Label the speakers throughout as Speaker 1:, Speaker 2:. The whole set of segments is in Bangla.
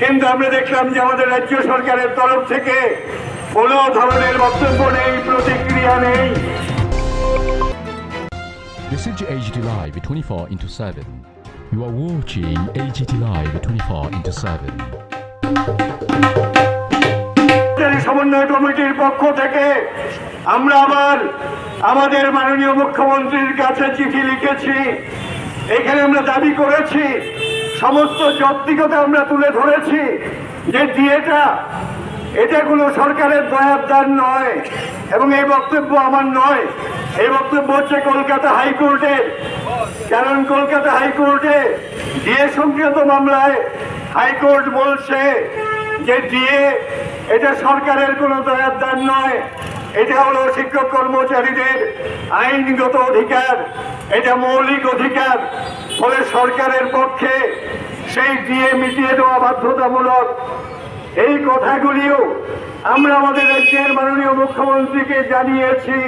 Speaker 1: কিন্তু আমরা দেখলাম যে আমাদের রাজ্য সরকারের তরফ থেকে কোনো ধরনের বক্তব্য নেই প্রতিক্রিয়া নেই
Speaker 2: This is AGT Live 24 into 7. You are watching AGT Live 24 into 7.
Speaker 1: সমন্বয় কমিটির পক্ষ থেকে আমরা আবার আমাদের মাননীয় মুখ্যমন্ত্রীর কাছে চিঠি লিখেছি এখানে আমরা দাবি করেছি সমস্ত যৌক্তিকতা আমরা তুলে ধরেছি যে ডিএটা এটা কোনো সরকারের দয়াবদার নয় এবং এই বক্তব্য আমার নয়। এই বক্তব্য হচ্ছে কলকাতা হাইকোর্টের কারণ কলকাতা হাইকোর্টে ডিএ সংক্রান্ত মামলায় হাইকোর্ট বলছে যে ডিএ, এটা সরকারের কোনো দয়াবদার নয়। এটা হলো শিক্ষক কর্মচারীদের আইনগত অধিকার, এটা মৌলিক অধিকার। ফলে সরকারের পক্ষে সেই দিয়ে মিটিয়ে দেওয়া বাধ্যতামূলক এই কথাগুলিও আমরা আমাদের রাজ্যের মাননীয় মুখ্যমন্ত্রীকে জানিয়েছি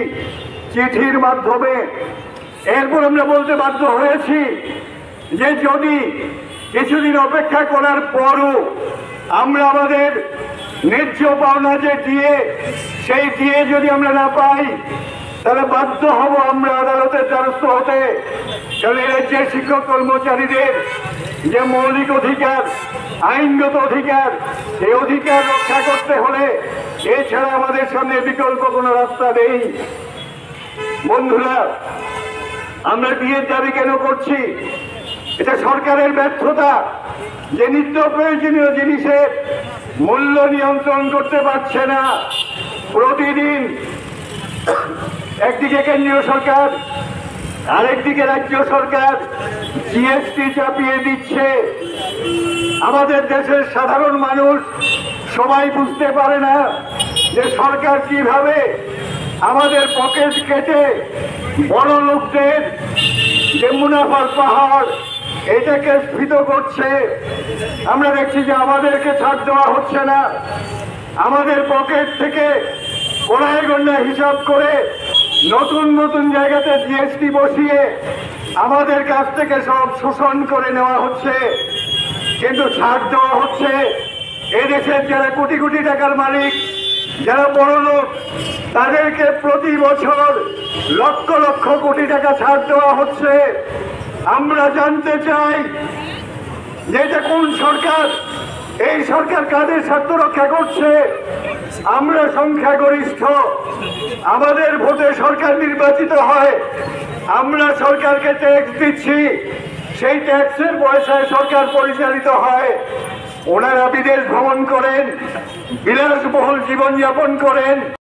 Speaker 1: চিঠির মাধ্যমে। এরপর আমরা বলতে বাধ্য হয়েছি যে যদি কিছুদিন অপেক্ষা করার পরও আমরা আমাদের ন্যায্য পাওনা যে দিয়ে, সেই দিয়ে যদি আমরা না পাই তাহলে বাধ্য হব আমরা আদালতের দ্বারস্থ হতে। কারণ এই রাজ্যের শিক্ষক কর্মচারীদের যে মৌলিক অধিকার, আইনগত অধিকার এই অধিকার রক্ষা করতে হলে এছাড়া আমাদের সামনে বিকল্প কোনো রাস্তা নেই। বন্ধুরা, আমরা বিয়ের দাবি কেন করছি? এটা সরকারের ব্যর্থতা। যে নিত্য প্রয়োজনীয় জিনিসের মূল্য নিয়ন্ত্রণ করতে পারছে না, প্রতিদিন একদিকে কেন্দ্রীয় সরকার, আরেকদিকে রাজ্য সরকার জিএসটি চাপিয়ে দিচ্ছে। আমাদের দেশের সাধারণ মানুষ সবাই বুঝতে পারে না যে সরকার কীভাবে আমাদের পকেট কেটে বড় লোকদের যে মুনাফার পাহাড় এটাকে স্ফীত করছে। আমরা দেখছি যে আমাদেরকে ছাড় দেওয়া হচ্ছে না। আমাদের পকেট থেকে কোনায় গন্যা হিসাব করে নতুন নতুন জায়গাতে জিএসটি বসিয়ে আমাদের কাছ থেকে সব শোষণ করে নেওয়া হচ্ছে। কিন্তু ছাড় দেওয়া হচ্ছে। এদেশের যারা কোটি কোটি টাকার মালিক, যারা বড় লোক, তাদেরকে প্রতি বছর লক্ষ লক্ষ কোটি টাকা ছাড় দেওয়া হচ্ছে। আমরা জানতে চাই যে এটা কোন সরকার? এই সরকার কাদের স্বার্থ রক্ষা করছে? আমরা সংখ্যাগরিষ্ঠ। আমাদের ভোটে সরকার নির্বাচিত হয়। আমরা সরকারকে ট্যাক্স দিচ্ছি। সেই ট্যাক্সের পয়সায় সরকার পরিচালিত হয়। ওনারা বিদেশ ভ্রমণ করেন, বিলাসবহুল জীবনযাপন করেন।